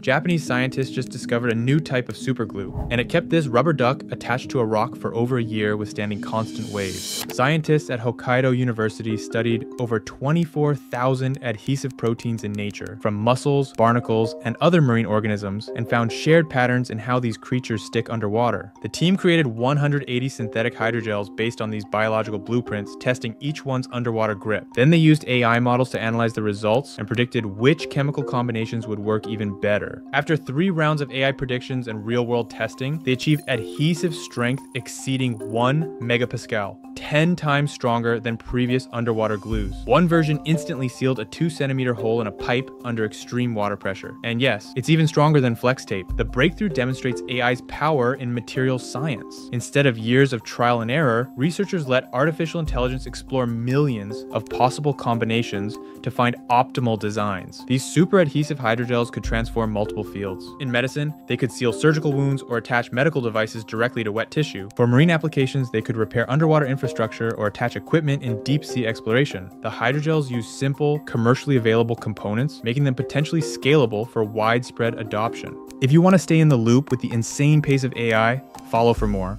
Japanese scientists just discovered a new type of superglue, and it kept this rubber duck attached to a rock for over a year withstanding constant waves. Scientists at Hokkaido University studied over 24,000 adhesive proteins in nature, from mussels, barnacles, and other marine organisms, and found shared patterns in how these creatures stick underwater. The team created 180 synthetic hydrogels based on these biological blueprints, testing each one's underwater grip. Then they used AI models to analyze the results and predicted which chemical combinations would work even better. After three rounds of AI predictions and real world testing, they achieved adhesive strength exceeding 1 megapascal. 10 times stronger than previous underwater glues. One version instantly sealed a 2 centimeter hole in a pipe under extreme water pressure. And yes, it's even stronger than flex tape. The breakthrough demonstrates AI's power in materials science. Instead of years of trial and error, researchers let artificial intelligence explore millions of possible combinations to find optimal designs. These super adhesive hydrogels could transform multiple fields. In medicine, they could seal surgical wounds or attach medical devices directly to wet tissue. For marine applications, they could repair underwater infrastructure or attach equipment in deep sea exploration. The hydrogels use simple, commercially available components, making them potentially scalable for widespread adoption. If you want to stay in the loop with the insane pace of AI, follow for more.